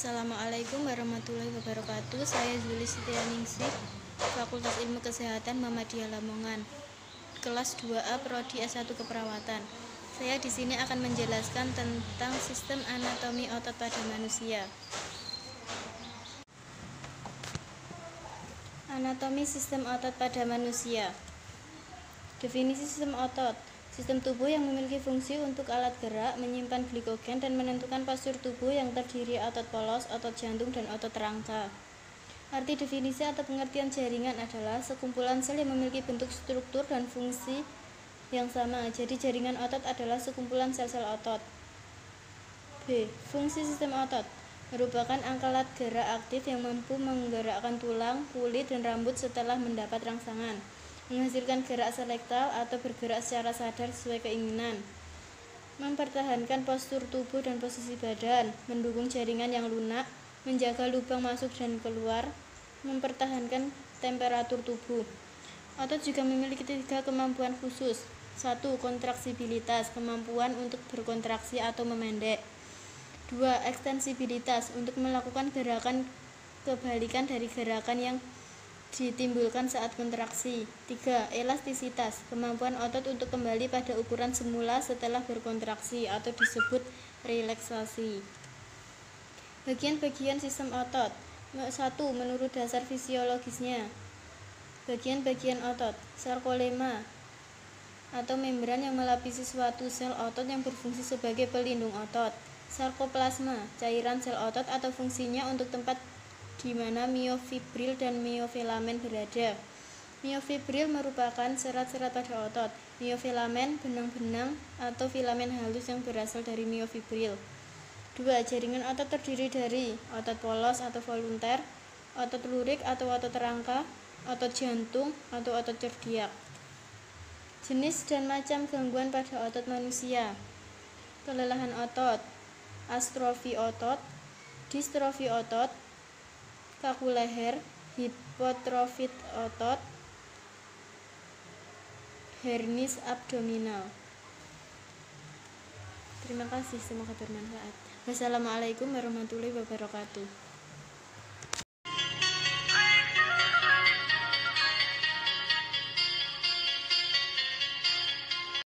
Assalamualaikum warahmatullahi wabarakatuh. Saya Zuli Setianingsih, Fakultas Ilmu Kesehatan Muhammadiyah Lamongan. Kelas 2A Prodi S1 Keperawatan. Saya di sini akan menjelaskan tentang sistem anatomi otot pada manusia. Anatomi sistem otot pada manusia. Definisi sistem otot Sistem tubuh yang memiliki fungsi untuk alat gerak, menyimpan glikogen, dan menentukan postur tubuh yang terdiri otot polos, otot jantung, dan otot rangka. Arti definisi atau pengertian jaringan adalah sekumpulan sel yang memiliki bentuk struktur dan fungsi yang sama. Jadi jaringan otot adalah sekumpulan sel-sel otot. B. Fungsi sistem otot merupakan angkalat gerak aktif yang mampu menggerakkan tulang, kulit, dan rambut setelah mendapat rangsangan menghasilkan gerak selektal atau bergerak secara sadar sesuai keinginan, mempertahankan postur tubuh dan posisi badan, mendukung jaringan yang lunak, menjaga lubang masuk dan keluar, mempertahankan temperatur tubuh. Otot juga memiliki tiga kemampuan khusus. Satu, kontraksibilitas, kemampuan untuk berkontraksi atau memendek. Dua, ekstensibilitas, untuk melakukan gerakan kebalikan dari gerakan yang ditimbulkan saat kontraksi. 3. Elastisitas, kemampuan otot untuk kembali pada ukuran semula setelah berkontraksi atau disebut relaksasi. Bagian-bagian sistem otot. 1. Menurut dasar fisiologisnya. Bagian-bagian otot. Sarkolema atau membran yang melapisi suatu sel otot yang berfungsi sebagai pelindung otot. Sarkoplasma, cairan sel otot atau fungsinya untuk tempat di mana miofibril dan miofilamen berada. Miofibril merupakan serat-serat pada otot. Miofilamen benang-benang atau filamen halus yang berasal dari miofibril. Dua, jaringan otot terdiri dari otot polos atau volunter, otot lurik atau otot rangka, otot jantung atau otot cerdiak. Jenis dan macam gangguan pada otot manusia. Kelelahan otot, astrofi otot, distrofi otot, kaku leher, hipotrofit otot, hernis abdominal. Terima kasih, semoga bermanfaat. Wassalamualaikum warahmatullahi wabarakatuh.